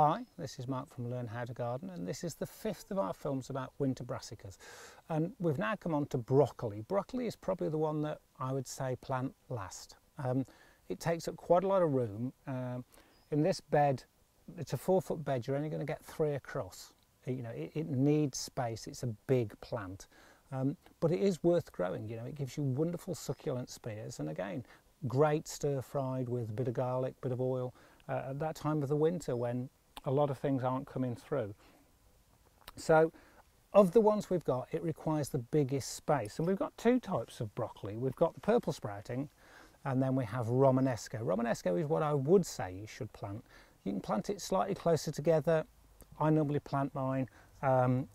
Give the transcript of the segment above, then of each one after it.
Hi, this is Mark from Learn How to Garden and this is the fifth of our films about winter brassicas and we've now come on to broccoli. Broccoli is probably the one that I would say plant last. Um, it takes up quite a lot of room. Um, in this bed, it's a four foot bed, you're only going to get three across. You know, it, it needs space, it's a big plant. Um, but it is worth growing, you know, it gives you wonderful succulent spears and again, great stir fried with a bit of garlic, bit of oil, uh, at that time of the winter when a lot of things aren't coming through. So of the ones we've got, it requires the biggest space. And we've got two types of broccoli. We've got the purple sprouting, and then we have Romanesco. Romanesco is what I would say you should plant. You can plant it slightly closer together. I normally plant mine um,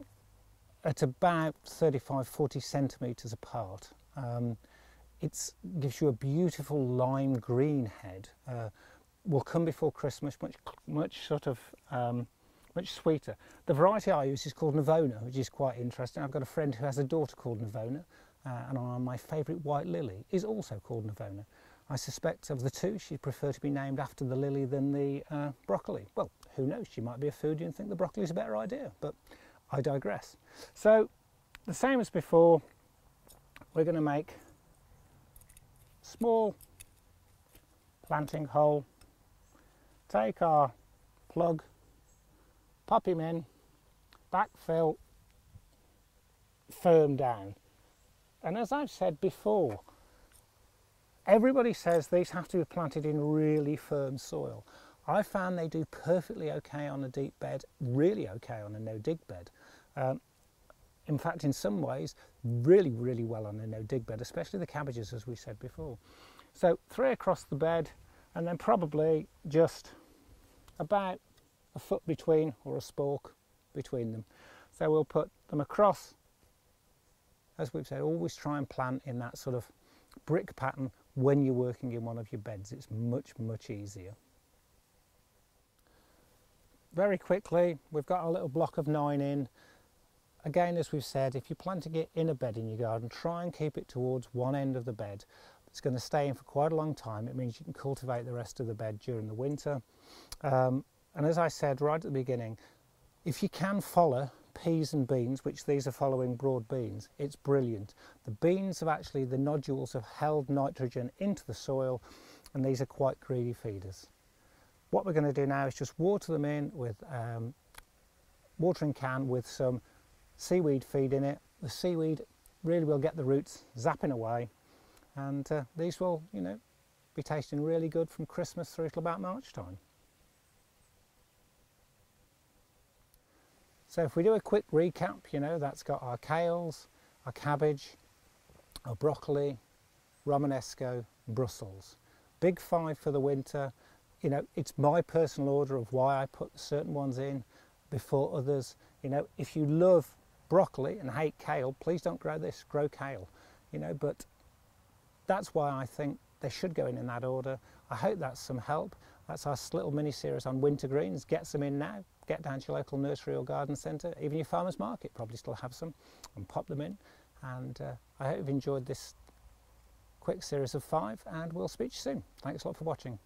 at about 35, 40 centimetres apart. Um, it gives you a beautiful lime green head. Uh, will come before Christmas, much, much sort of, um, much sweeter. The variety I use is called Navona, which is quite interesting. I've got a friend who has a daughter called Navona, uh, and my favourite white lily is also called Navona. I suspect of the two, she'd prefer to be named after the lily than the uh, broccoli. Well, who knows, she might be a foodie and think the broccoli is a better idea, but I digress. So, the same as before, we're going to make small planting hole take our plug, pop him in, backfill, firm down. And as I've said before, everybody says these have to be planted in really firm soil. I found they do perfectly okay on a deep bed, really okay on a no dig bed. Um, in fact, in some ways, really, really well on a no dig bed, especially the cabbages, as we said before. So three across the bed, and then probably just about a foot between or a spork between them. So we'll put them across, as we've said, always try and plant in that sort of brick pattern when you're working in one of your beds. It's much, much easier. Very quickly, we've got a little block of nine in. Again, as we've said, if you're planting it in a bed in your garden, try and keep it towards one end of the bed. It's going to stay in for quite a long time. It means you can cultivate the rest of the bed during the winter. Um, and as I said right at the beginning, if you can follow peas and beans, which these are following broad beans, it's brilliant. The beans have actually, the nodules have held nitrogen into the soil and these are quite greedy feeders. What we're going to do now is just water them in with um, watering can with some seaweed feed in it. The seaweed really will get the roots zapping away and uh, these will, you know, be tasting really good from Christmas through till about March time. So if we do a quick recap, you know, that's got our kales, our cabbage, our broccoli, Romanesco, Brussels. Big five for the winter. You know, it's my personal order of why I put certain ones in before others. You know, if you love broccoli and hate kale, please don't grow this, grow kale. You know, but that's why I think they should go in in that order. I hope that's some help. That's our little mini series on winter greens. Get some in now. Get down to your local nursery or garden centre. Even your farmer's market probably still have some and pop them in. And uh, I hope you've enjoyed this quick series of five and we'll speak to you soon. Thanks a lot for watching.